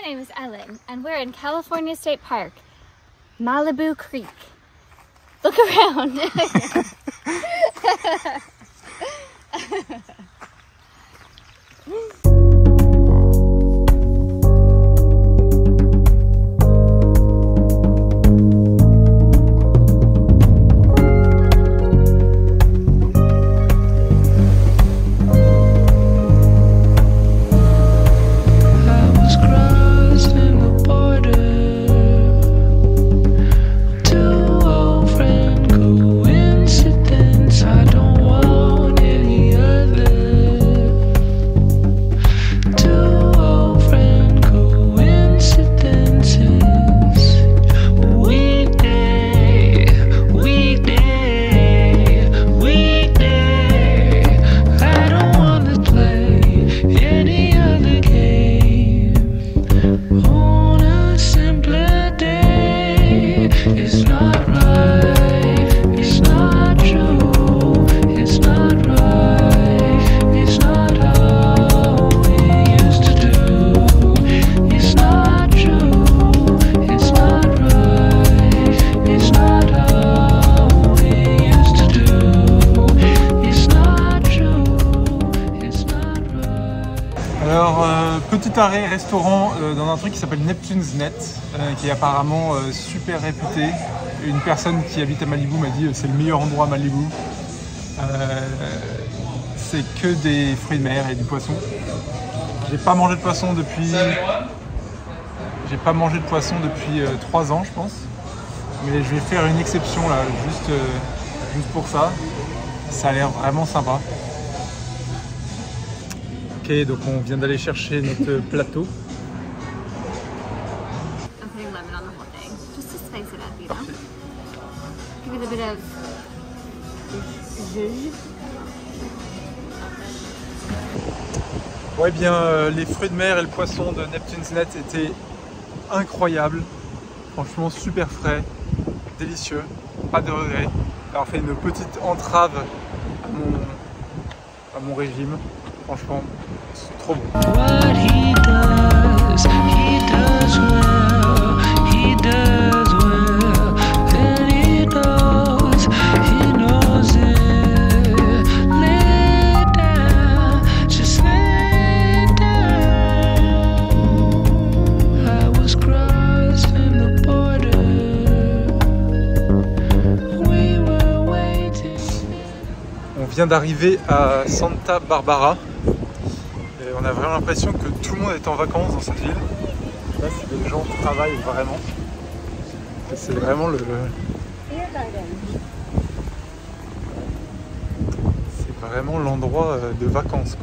My name is Ellen, and we're in California State Park, Malibu Creek. Look around. Alors, euh, petit arrêt restaurant euh, dans un truc qui s'appelle Neptune's Net, euh, qui est apparemment super réputé. Une personne qui habite à Malibu m'a dit c'est le meilleur endroit à Malibu. C'est que des fruits de mer et du poisson. J'ai pas mangé de poisson depuis. J'ai pas mangé de poisson depuis 3 ans, je pense. Mais je vais faire une exception là, juste, juste pour ça. Ça a l'air vraiment sympa. Donc on vient d'aller chercher notre plateau. I'm putting lemon on the whole thing, just to spice it up, you know? Give it a bit of zhuzh. Ouais, bien, euh, les fruits de mer et le poisson de Neptune's Net étaient incroyables. Franchement, super frais, délicieux, pas de regrets. Alors, fait une petite entrave à mon, à mon régime. Franchement, c'est trop bon. Vient d'arriver à Santa Barbara. Et on a vraiment l'impression que tout le monde est en vacances dans cette ville. C'est des gens travaillent vraiment. C'est vraiment le. C'est vraiment l'endroit euh, de vacances.